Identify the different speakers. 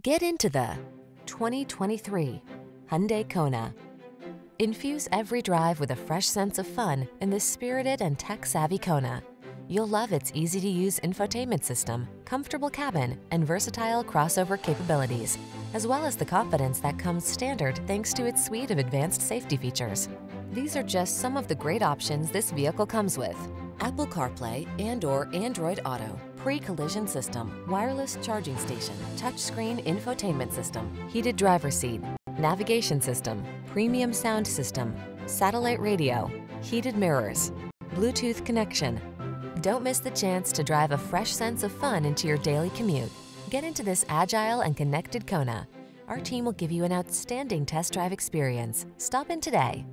Speaker 1: Get into the 2023 Hyundai Kona. Infuse every drive with a fresh sense of fun in this spirited and tech-savvy Kona. You'll love its easy-to-use infotainment system, comfortable cabin, and versatile crossover capabilities, as well as the confidence that comes standard thanks to its suite of advanced safety features. These are just some of the great options this vehicle comes with. Apple CarPlay and or Android Auto, pre-collision system, wireless charging station, touchscreen infotainment system, heated driver seat, navigation system, premium sound system, satellite radio, heated mirrors, Bluetooth connection. Don't miss the chance to drive a fresh sense of fun into your daily commute. Get into this agile and connected Kona. Our team will give you an outstanding test drive experience. Stop in today.